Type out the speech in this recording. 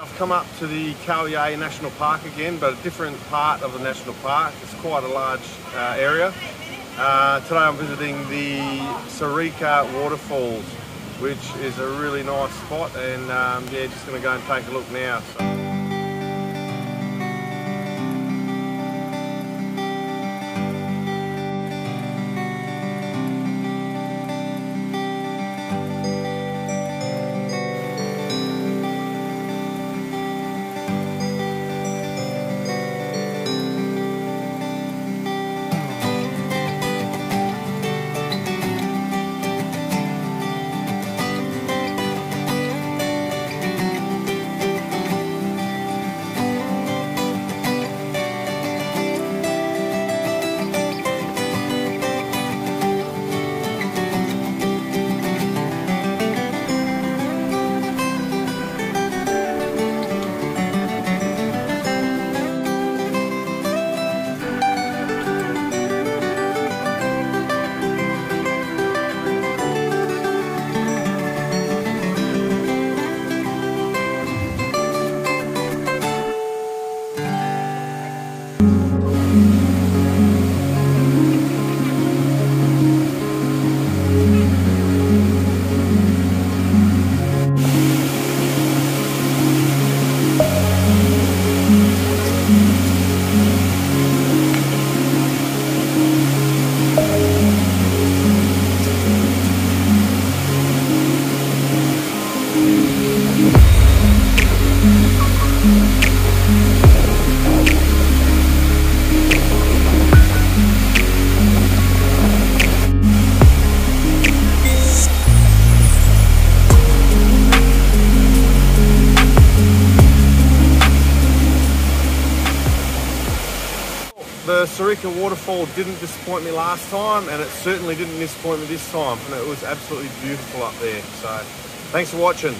I've come up to the Khao Yai National Park again, but a different part of the national park. It's quite a large uh, area. Uh, today I'm visiting the Sarika Waterfalls, which is a really nice spot, and um, yeah, just going to go and take a look now. So. The Sarika waterfall didn't disappoint me last time, and it certainly didn't disappoint me this time. And it was absolutely beautiful up there. So, thanks for watching.